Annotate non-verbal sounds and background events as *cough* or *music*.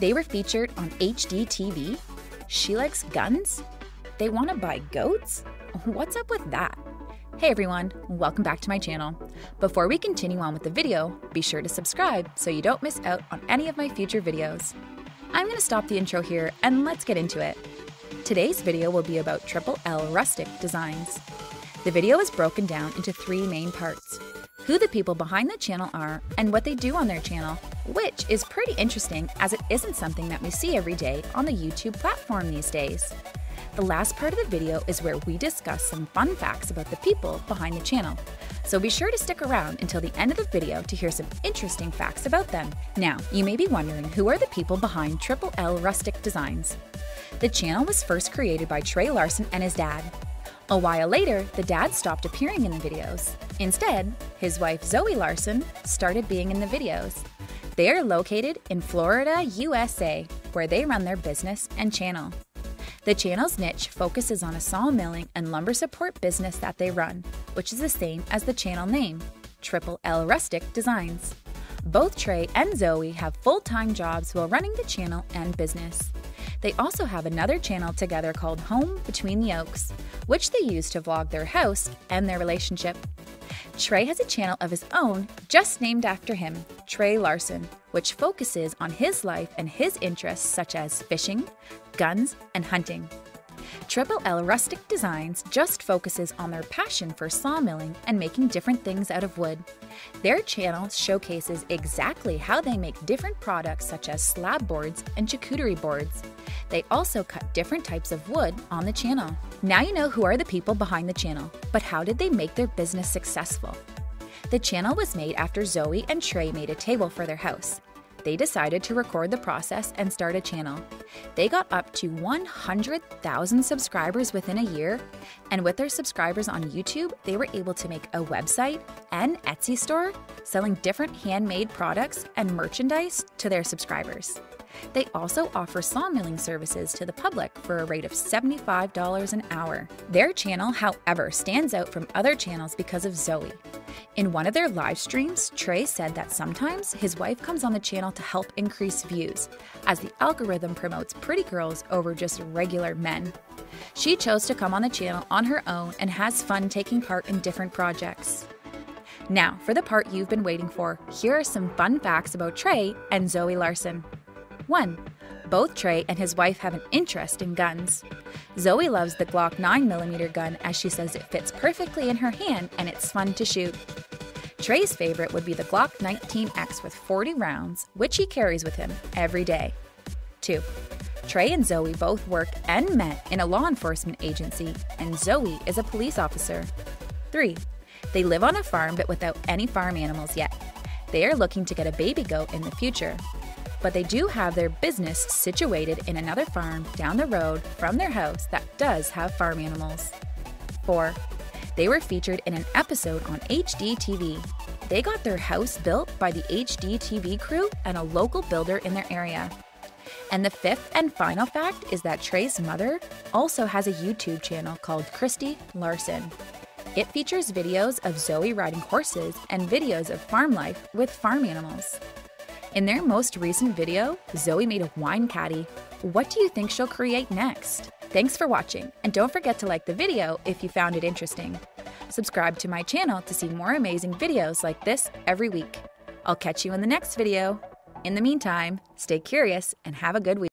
They were featured on HGTV. She likes guns? They want to buy goats? *laughs* What's up with that? Hey everyone, welcome back to my channel. Before we continue on with the video, be sure to subscribe so you don't miss out on any of my future videos. I'm going to stop the intro here and let's get into it. Today's video will be about Triple L Rustic Designs. The video is broken down into three main parts who the people behind the channel are and what they do on their channel, which is pretty interesting as it isn't something that we see every day on the YouTube platform these days. The last part of the video is where we discuss some fun facts about the people behind the channel. So be sure to stick around until the end of the video to hear some interesting facts about them. Now, you may be wondering who are the people behind Triple L Rustic Designs? The channel was first created by Trey Larson and his dad. A while later, the dad stopped appearing in the videos. Instead, his wife Zoe Larson started being in the videos. They are located in Florida, USA, where they run their business and channel. The channel's niche focuses on a sawmilling and lumber support business that they run, which is the same as the channel name, Triple L Rustic Designs. Both Trey and Zoe have full time jobs while running the channel and business. They also have another channel together called Home Between the Oaks, which they use to vlog their house and their relationship. Trey has a channel of his own just named after him, Trey Larson, which focuses on his life and his interests such as fishing, guns, and hunting. Triple L Rustic Designs just focuses on their passion for sawmilling and making different things out of wood. Their channel showcases exactly how they make different products such as slab boards and charcuterie boards. They also cut different types of wood on the channel. Now you know who are the people behind the channel, but how did they make their business successful? The channel was made after Zoe and Trey made a table for their house they decided to record the process and start a channel. They got up to 100,000 subscribers within a year, and with their subscribers on YouTube, they were able to make a website and Etsy store selling different handmade products and merchandise to their subscribers. They also offer sawmilling services to the public for a rate of $75 an hour. Their channel, however, stands out from other channels because of Zoe. In one of their live streams, Trey said that sometimes his wife comes on the channel to help increase views, as the algorithm promotes pretty girls over just regular men. She chose to come on the channel on her own and has fun taking part in different projects. Now, for the part you've been waiting for, here are some fun facts about Trey and Zoe Larson. 1. Both Trey and his wife have an interest in guns. Zoe loves the Glock 9mm gun as she says it fits perfectly in her hand and it's fun to shoot. Trey's favorite would be the Glock 19X with 40 rounds, which he carries with him every day. 2. Trey and Zoe both work and met in a law enforcement agency, and Zoe is a police officer. 3. They live on a farm but without any farm animals yet. They are looking to get a baby goat in the future, but they do have their business situated in another farm down the road from their house that does have farm animals. 4. They were featured in an episode on HGTV. They got their house built by the HGTV crew and a local builder in their area. And the fifth and final fact is that Trey's mother also has a YouTube channel called Christy Larson. It features videos of Zoe riding horses and videos of farm life with farm animals. In their most recent video, Zoe made a wine caddy. What do you think she'll create next? Thanks for watching, and don't forget to like the video if you found it interesting. Subscribe to my channel to see more amazing videos like this every week. I'll catch you in the next video. In the meantime, stay curious and have a good week.